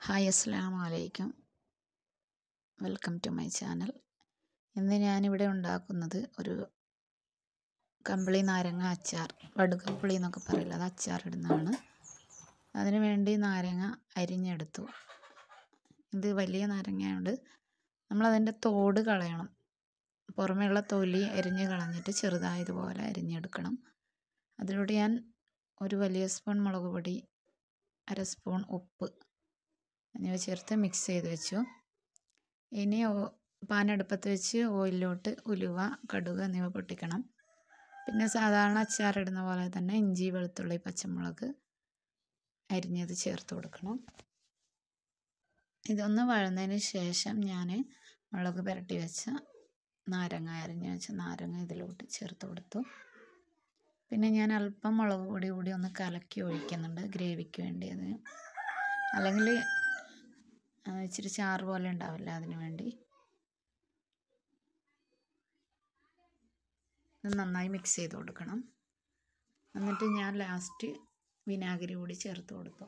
Hi അസ്സലാമു വലൈക്കും welcome to my channel. ഇന്ന് ഞാനിവിടെ ഉണ്ടാക്കുന്നത് ഒരു കമ്പിളി നാരങ്ങ അച്ചാർ വടുകപ്പുളി എന്നൊക്കെ പറയില്ല അത് അച്ചാർ ഇടുന്നതാണ്. അതിന് വേണ്ടി നാരങ്ങ അരിഞ്ഞെടുത്തു. ഇത് വലിയ നാരങ്ങയുണ്ട് നമ്മളതിന്റെ തോട് കളയണം. പുറമെയുള്ള തൊലി അരിഞ്ഞ് കളഞ്ഞിട്ട് ചെറുതായതുപോലെ അരിഞ്ഞെടുക്കണം. അതിലൂടെ ഞാൻ ഒരു വലിയ സ്പൂൺ മുളക് പൊടി അര സ്പൂൺ ഉപ്പ് എന്നിവ ചേർത്ത് മിക്സ് ചെയ്ത് വെച്ചു. ഇനി പാനടുപ്പത്ത് വെച്ച് ഓയിലിലോട്ട് ഉലുവ കടുക് എന്നിവ പൊട്ടിക്കണം. പിന്നെ സാധാരണ അച്ചാറിടുന്ന പോലെ തന്നെ ഇഞ്ചി വെളുത്തുള്ളി പച്ചമുളക് അരിഞ്ഞത് ചേർത്ത് കൊടുക്കണം. ഇതൊന്ന് വഴന്നതിന് ശേഷം ഞാൻ മുളക് പുരട്ടി വെച്ച നാരങ്ങ അരിഞ്ഞ് വെച്ച നാരങ്ങ ഇതിലോട്ട് ചേർത്ത് കൊടുത്തു. പിന്നെ ഞാൻ അല്പം മുളക് പൊടി കൂടി ഒന്ന് കലക്കി ഒഴിക്കുന്നുണ്ട് ഗ്രേവിക്ക് വേണ്ടിയത്. അല്ലെങ്കിൽ ഇച്ചിരി ചാറ് പോലെ ഉണ്ടാവില്ല അതിന് വേണ്ടി. ഇത് നന്നായി മിക്സ് ചെയ്ത് കൊടുക്കണം. എന്നിട്ട് ഞാൻ ലാസ്റ്റ് വിനാഗിരി കൂടി ചേർത്ത് കൊടുത്തു.